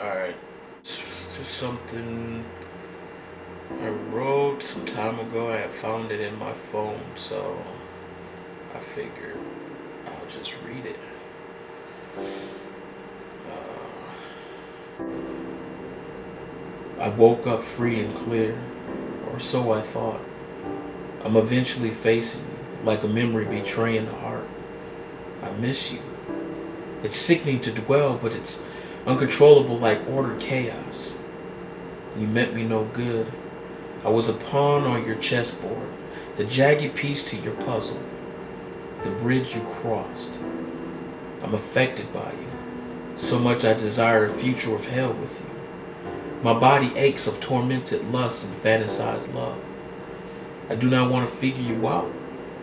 Alright. Just something I wrote some time ago. I had found it in my phone, so I figured I'll just read it. Uh, I woke up free and clear, or so I thought. I'm eventually facing you, like a memory betraying the heart. I miss you. It's sickening to dwell, but it's uncontrollable like ordered chaos. You meant me no good. I was a pawn on your chessboard, the jagged piece to your puzzle, the bridge you crossed. I'm affected by you, so much I desire a future of hell with you. My body aches of tormented lust and fantasized love. I do not want to figure you out.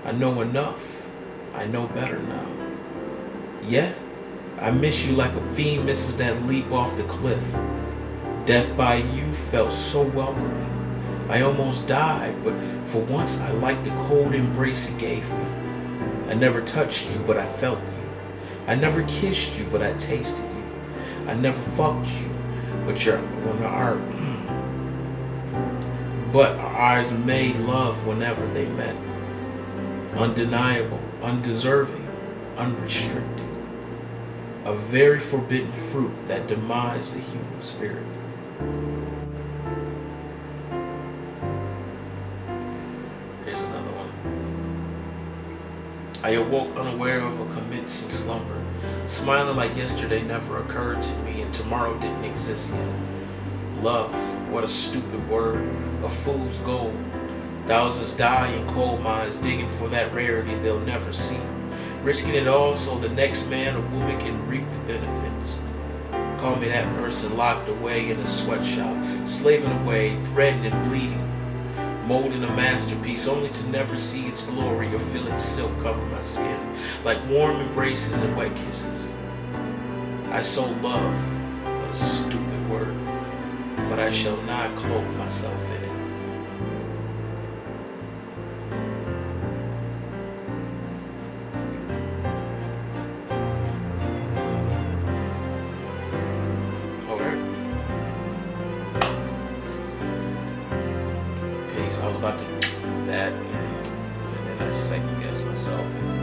I know enough. I know better now. Yet, I miss you like a fiend misses that leap off the cliff. Death by you felt so welcoming. I almost died, but for once I liked the cold embrace it gave me. I never touched you, but I felt you. I never kissed you, but I tasted you. I never fucked you, but your when our but our eyes made love whenever they met. Undeniable, undeserving, unrestricted a very forbidden fruit that demise the human spirit. Here's another one. I awoke unaware of a commencing slumber, smiling like yesterday never occurred to me and tomorrow didn't exist yet. Love, what a stupid word, a fool's gold. Thousands die in coal mines digging for that rarity they'll never see risking it all so the next man or woman can reap the benefits. Call me that person locked away in a sweatshop, slaving away, threatening and bleeding, molding a masterpiece only to never see its glory or feel its silk cover my skin, like warm embraces and wet kisses. I so love, what a stupid word, but I shall not cloak myself in it. I was about to do that, and, and then I just second guessed myself, and